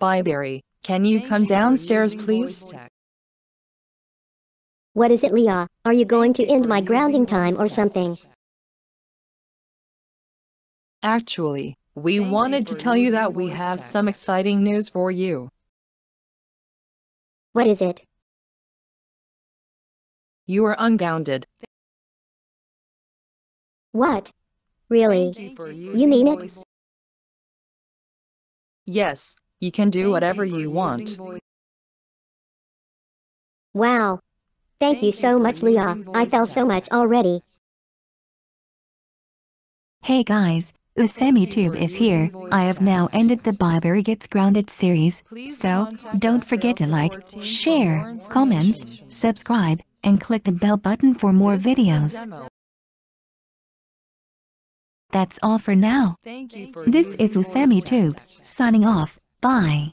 Bibury, can you come downstairs please? What is it, Leah? Are you going to end my grounding time or something? Actually, we wanted to tell you that we have some exciting news for you. What is it? You are ungrounded. What? Really? You mean it? Yes, you can do whatever you want. Wow. Thank you so much, Leah. I felt so much already. Hey guys, UsamiTube is here. I have now ended the Bibury Gets Grounded series, so don't forget to like, share, comments, subscribe, and click the bell button for more videos. That's all for now. Thank you. This is UsamiTube, signing off. Bye.